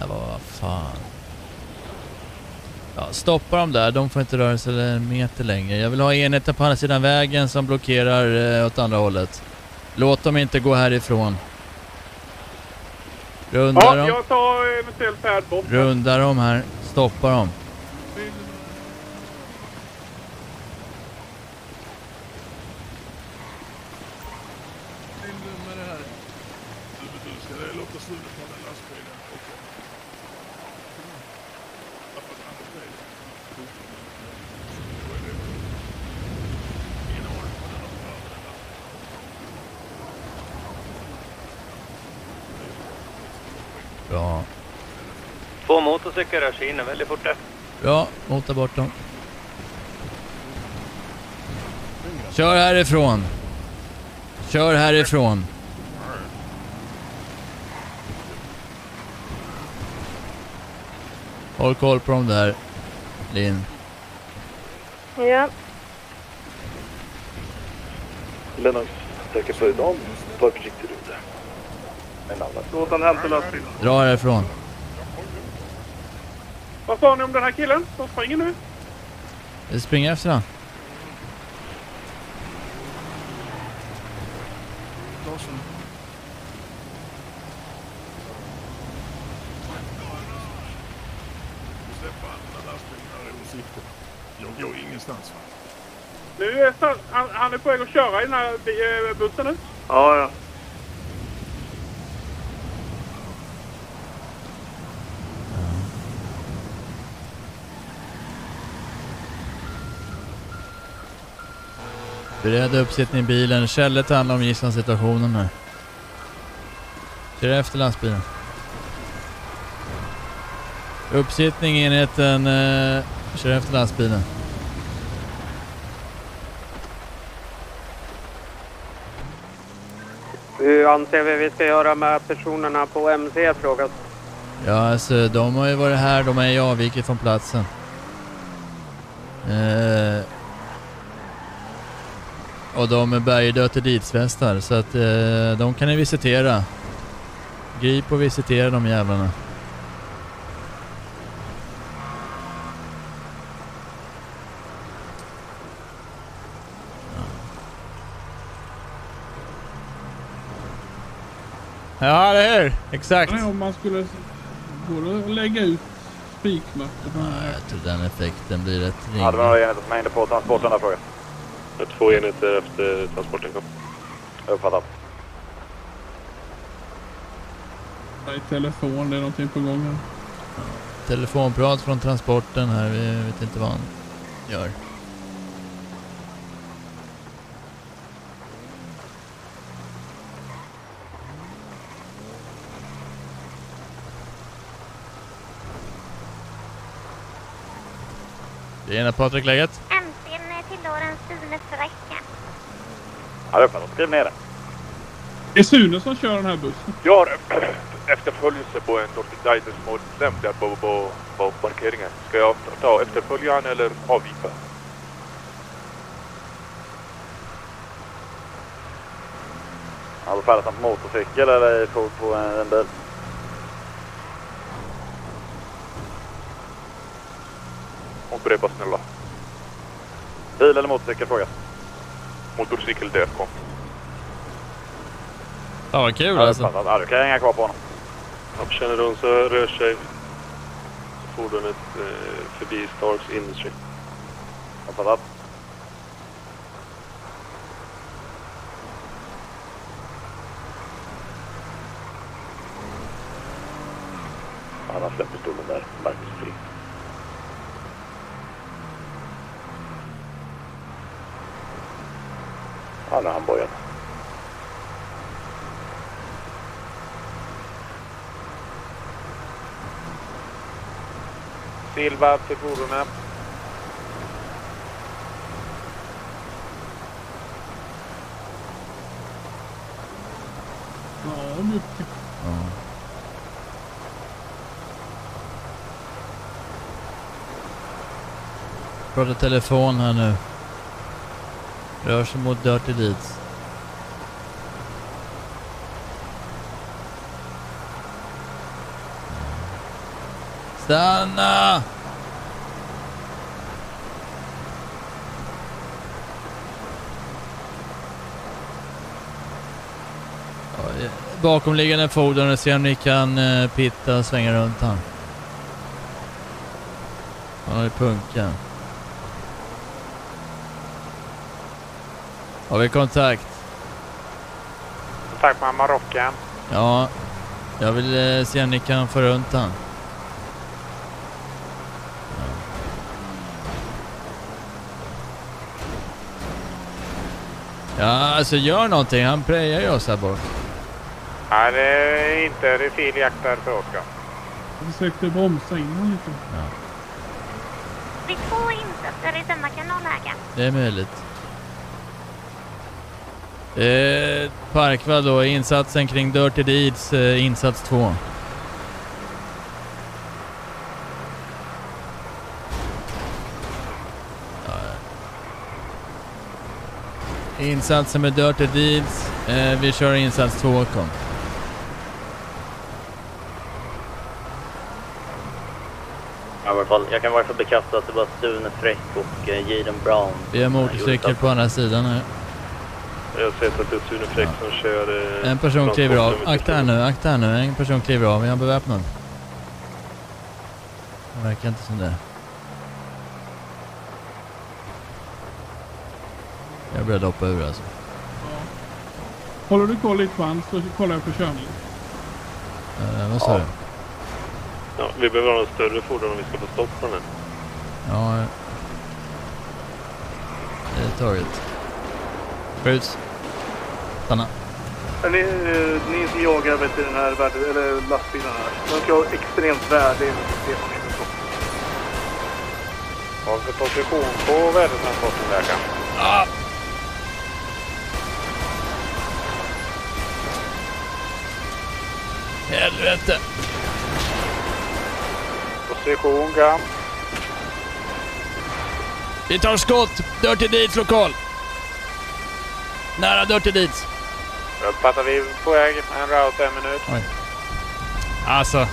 Ja, vad fan. Ja, stoppa dem där. De får inte röra sig en meter längre. Jag vill ha enheten på andra sidan vägen som blockerar eh, åt andra hållet. Låt dem inte gå härifrån. Runda Ja, dem. jag tar eventuell färd bort. Runda dem här. Stoppa dem. Bra. Två motorcyklar rör sig in väldigt fort. Bra, mota bort dem. Kör härifrån. Kör härifrån. Håll koll på dem där, Linn. Ja. Lennox, tackar för idag. Var försiktig ute. Låt han hämta lastbilen. Dra härifrån. Vad sa ni om den här killen som springer nu? Vi springer efter honom. Jag går ingenstans? Nu är han, han är på väg att köra i den här eh, bussen nu. Ja, ja. Bered uppsittning i bilen. Kjelle tar hand om gisslansituationen här. Kör efter lastbilen. Uppsittning i enheten. Eh, kör efter lastbilen. Hur anser vi vi ska göra med personerna på MC frågas? Ja, alltså de har ju varit här. De är ju avvikit från platsen. Eh, och de bär ju dötedidsvästar så att eh, de kan ni visitera. Grip och visitera de jävlarna. Ja, eller hur? Exakt. Nej, om man skulle... Går det att lägga ut spikmattor på den här? Jag tror den effekten blir rätt ring. Hade vi några enheter som hängde på transporten där frågan? Två enheter efter transporten kom. Uppfattat. I telefon, det är någonting på gång här. Telefonprat från transporten här. Vi vet inte vad han gör. Det ena Patrik, läget? MC'n tillhör en Sune Fräcka. Ja, uppfattat. Skriv ner det. Det är Sune som kör den här bussen. Jag har efterföljelse på en Nordic-medlem där på, på, på parkeringen. Ska jag ta efterfölja han eller avvika? Har du färdat på motorcykel eller på, på en, en bil? Upprepa snälla. Bil eller motorcykel frågas? Motorcykel där kom. Ja, vad kul Ja, alltså. Ja, du kan hänga kvar på honom. Ja, på kännedom så rör sig fordonet eh, förbi Starks Industry. Uppfattat. Han har släppt pistolen där. Marcus fri. Han bojat. Silva till fordonet. Ja, mycket. Ja. Pratar telefon här nu. Rör sig mot Dirty Deeds. Stanna! Bakomliggande fordon och se om ni kan eh, pitta och svänga runt han. Han är punken. Har vi kontakt? Kontakt med Marocken. Ja. Jag vill eh, se om ni kan få runt han. Ja, alltså gör någonting. Han prejar ju oss här bort. Nej, det är inte refil jakt där för Oskar. Jag försökte bromsa in honom lite. Det är två insatser i samma kanalläge. Det är möjligt. Eh, Parkvall då, insatsen kring Dirty Deeds, eh, insats 2. Insatsen med Dirty Deeds, eh, vi kör insats 2 kom. Jag kan i alla fall bekräfta att det var Sune Fräck och eh, Jaden Brown. Vi har motorcykel på andra sidan här. Jag har sett att det är Sune Fräck som kör... eh, En person kliver av. Akta här nu, akta här nu. En person kliver av. Är han beväpnad? Det verkar inte som det. Jag att hoppa ur alltså. Håller du koll lite på han så kollar jag på körningen. Eh, vad sa du? Ja, vi behöver ha en större fordon om vi ska få stopp på den här. Ja. eh, Det är taget. Skjuts. Stanna. Ni, eh, ni som jagar vet, den här värde, eller lastbilen här, de ska ha extremt värde enligt systemet. Vad har vi för position på värdetransporten kan? Ah! Helvete! Position kan. Vi tar skott! Dirty Deeds lokal! Nära Dirty Deeds. Uppfattar vi på väg. En route, en minut. Oj. Alltså.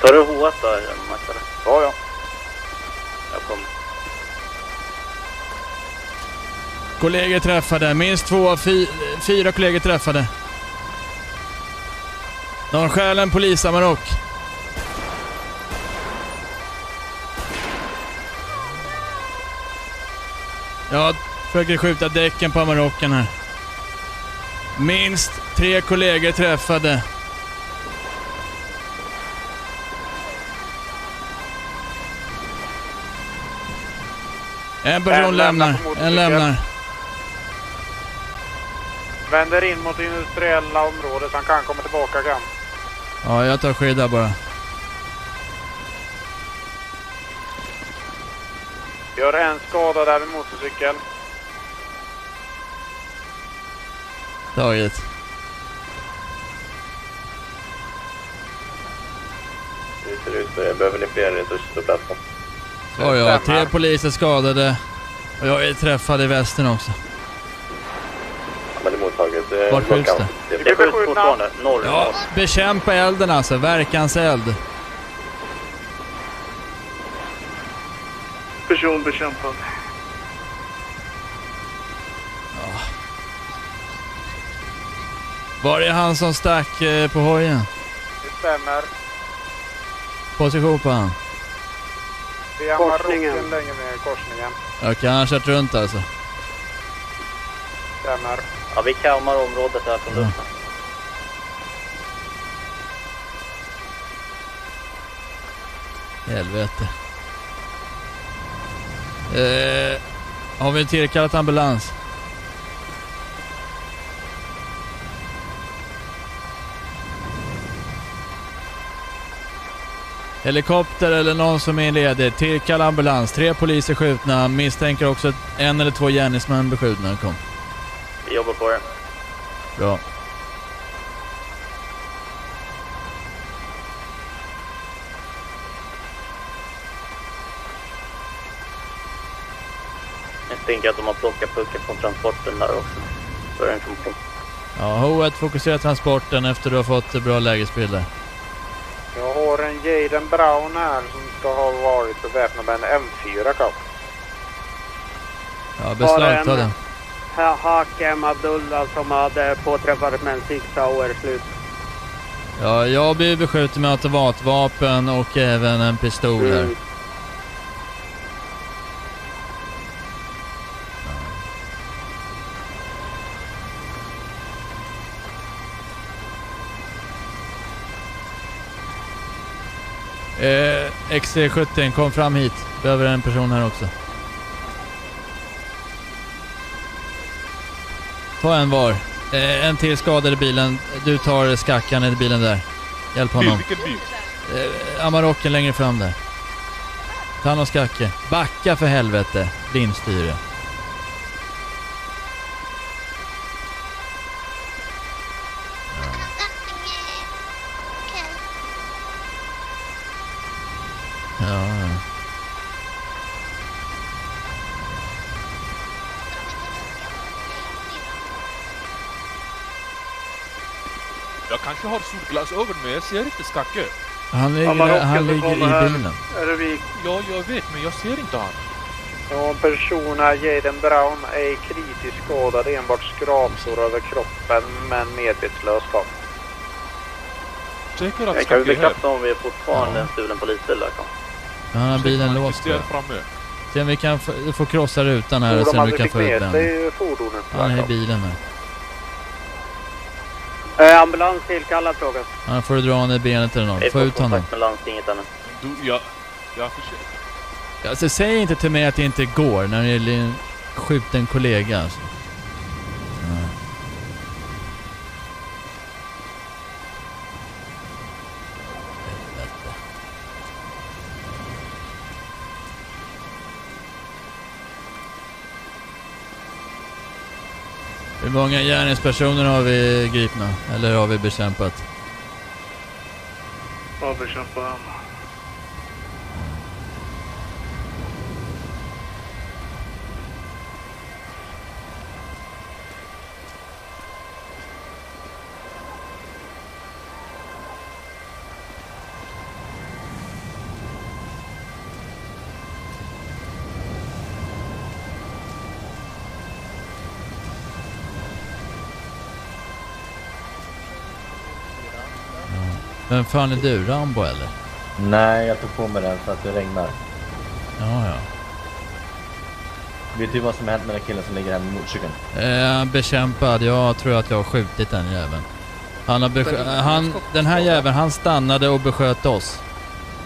Tar du H1 då, Max? Ja, ja. Jag kommer. Kollegor träffade. Minst två av fy, fyra kollegor träffade. De stjäl en polisamarok. Jag försöker skjuta däcken på amarocken här. Minst tre kollegor träffade. En person En lämnar lämnar. En lämnar. Vänder in mot industriella området. Han kan komma tillbaka kan. Ja, jag tar skydd där bara. Har en skada där vid motorcykel. Taget. Hur ser det ut er? Behöver ni fler resurser på platsen? Ja, ja. Tre poliser skadade. Och jag är träffad i västen också. Ja, men det är mottaget. Vart skjuts det? Det blir fortfarande. Norr. Ja, bekämpa elden alltså. Verkanseld. Person bekämpad. Var är han som stack eh, på hojen? Det stämmer. Position på han. Det är Korsningen. Ner i korsningen. Okej, han har kört runt alltså. Stämmer. Ja, vi kammar området här från Ja. luften. Helvete. Eh, har vi tillkallat ambulans? Helikopter eller någon som är ledig. Tillkalla ambulans. Tre poliser skjutna. Misstänker också att en eller två gärningsmän beskjutna. Kom. Vi jobbar på det. Bra. Jag tänker att de har plockat puckar från transporten där också. För information. Ja, H1 fokuserar transporten efter du har fått bra lägesbilder. Jag har en Jaden Brown här som ska ha varit beväpnad med en M4 kap. Ja, beslagta en- den. Ha- Hakem Abdullah som hade påträffat med en Six Hour slut. Ja, jag blir beskjuten med automatvapen och även en pistol här. Mm. Eh, XC70, kom fram hit. Behöver en person här också. Ta en var. Eh, en till skadad i bilen. Du tar skackan i bilen där. Hjälp honom. vilken bil? Eh, Amarocken längre fram där. Ta hand om skacke. Backa för helvete. Blindstyre. Ja, ja. Jag kanske har solglasögon men jag ser inte Skacke. Han ligger, Amarocken han ligger i här. bilen. Är det vi? Ja, jag vet men jag ser inte han. Ja, en person här, Jaden Brown, är kritiskt skadad. Enbart skrapsår över kroppen men medvetslös. Säker att Jag kan Skacke är här. bekräfta om vi är fortfarande en stulen polisbil där kom. Han har bilen låst. Se om vi kan få, du får krossa rutan här och se om aldrig kan få med den. Han är i bilen här. Eh, ambulans tillkallad frågas. Han får du dra honom i benet eller något. Vi Få får ut honom. kontakt med landstinget ännu. Du, jag... Jag försöker. Alltså, säg inte till mig att det inte går när det är en skjuten kollega. Alltså. Hur många gärningspersoner har vi gripna? Eller har vi bekämpat? Ja, Vem fan är du? Rambo eller? Nej, jag tog på mig den för att det regnar. Ja, ja. Vet du vad som har hänt med den killen som ligger här med motorcykeln? Eh, bekämpad. Jag tror att jag har skjutit den jäveln. Han har beskö- han, den här jäveln, han stannade och besköt oss.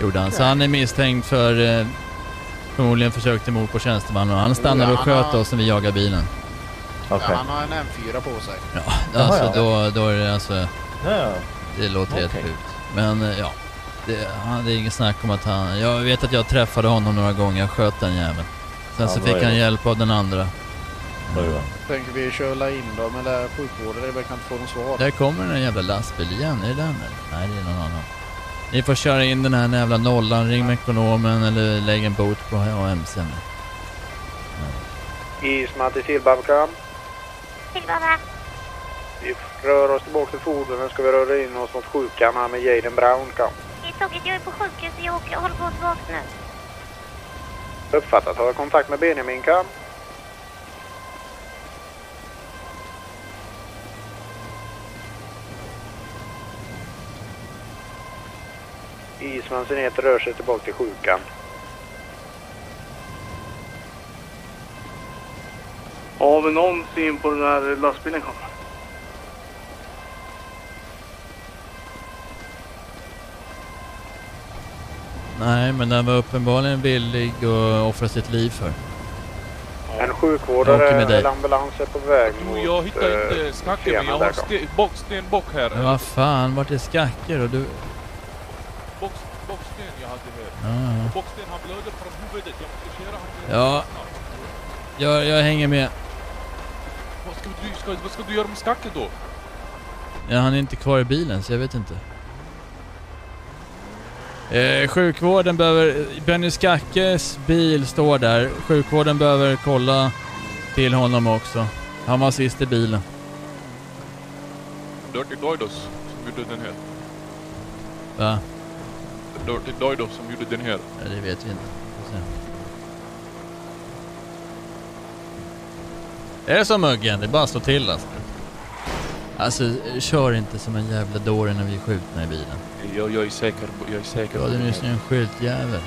Gjorde han. Så han är misstänkt för eh, förmodligen försök till mord på tjänsteman. Och han stannade och sköt oss när vi jagade bilen. Okej. Ja, han har en M4 på sig. Ja, Jaha, alltså ja. då, då är det alltså... Ja, Det låter helt Okej. sjukt. Men eh, ja. Det, han, det är inget snack om att han... Jag vet att jag träffade honom några gånger. Jag sköt den jäveln. Sen Ja, så fick han hjälp av den andra. Jobbat. Tänker vi köra in dem eller sjukvården? Jag kan inte få någon svar. Där kommer den jävla lastbil igen. Är det den eller? Nej, det är någon annan. Ni får köra in den här jävla nollan, ring med ekonomen eller lägg en bot på AMC. Isman till Silbabkam. Silvana. Vi rör oss tillbaka till fordonet. Ska vi röra in oss mot sjukan här med Jaden Brown kam. Det är tråkigt, jag är på sjukhus och jag åker- håller på att vakna. Uppfattat. Har jag kontakt med Benjamin kam? Ismans enhet rör sig tillbaka till sjukan. Har vi någon syn på den här lastbilen kommer? Nej, men den var uppenbarligen villig att offra sitt liv för. En sjukvårdare eller ambulans är på väg mot jag hittar inte Skacke men jag har sten, stenbock här. Men vad fan, vart är skacker och du... Box, bocksten jag hade här. Ja. Bocksten han blöder från huvudet. Jag måste köra honom. Ja. Jag, jag hänger med. Vad ska, du, ska, vad ska du göra med Skacke då? Ja, han är inte kvar i bilen så jag vet inte. Eh, sjukvården behöver... Benny Skackes bil står där. Sjukvården behöver kolla till honom också. Han var sist i bilen. Dirty Doidos som gjorde den här. Va? Dirty Doidos som gjorde den här. Ja, det vet vi inte. Se. Är det så Muggen? Det är bara att stå till alltså. Alltså, kör inte som en jävla dåre när vi är skjutna i bilen. Jag, jag är säker på... Jag är säker Du på... hade nyss en skyltjävel.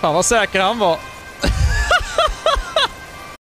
Fan vad säker han var.